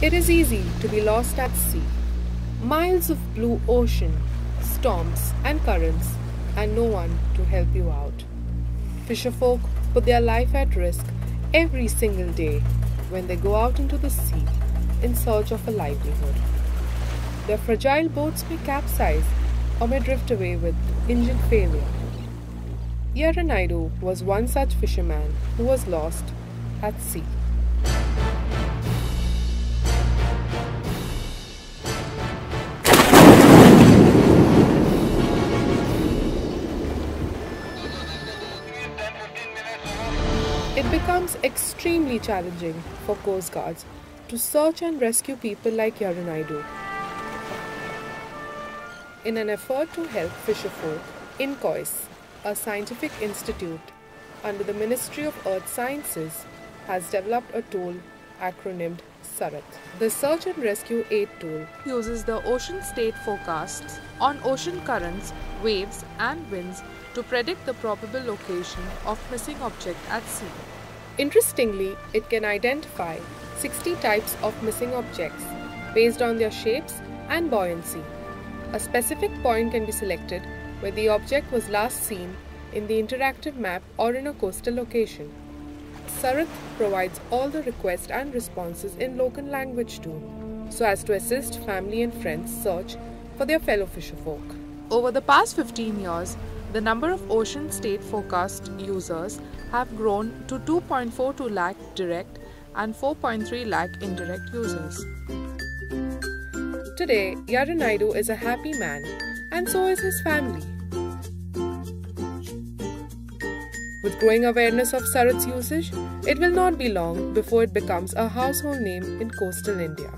It is easy to be lost at sea. Miles of blue ocean, storms, and currents, and no one to help you out. Fisherfolk put their life at risk every single day when they go out into the sea in search of a livelihood. Their fragile boats may capsize or may drift away with engine failure. Yarranaidu was one such fisherman who was lost at sea. It becomes extremely challenging for Coast Guards to search and rescue people like Yarranaidu. In an effort to help fisherfolk, INCOIS, a scientific institute under the Ministry of Earth Sciences, has developed a tool acronymed SARAT. The Search and Rescue Aid tool uses the ocean state forecasts on ocean currents, waves, and winds to predict the probable location of missing object at sea. Interestingly, it can identify 60 types of missing objects based on their shapes and buoyancy. A specific point can be selected where the object was last seen in the interactive map or in a coastal location. SARAT provides all the requests and responses in local language too, so as to assist family and friends search for their fellow fisherfolk. Over the past 15 years, the number of ocean state forecast users have grown to 2.42 lakh direct and 4.3 lakh indirect users. Today, Yarranaidu is a happy man, and so is his family. With growing awareness of Sarat's usage, it will not be long before it becomes a household name in coastal India.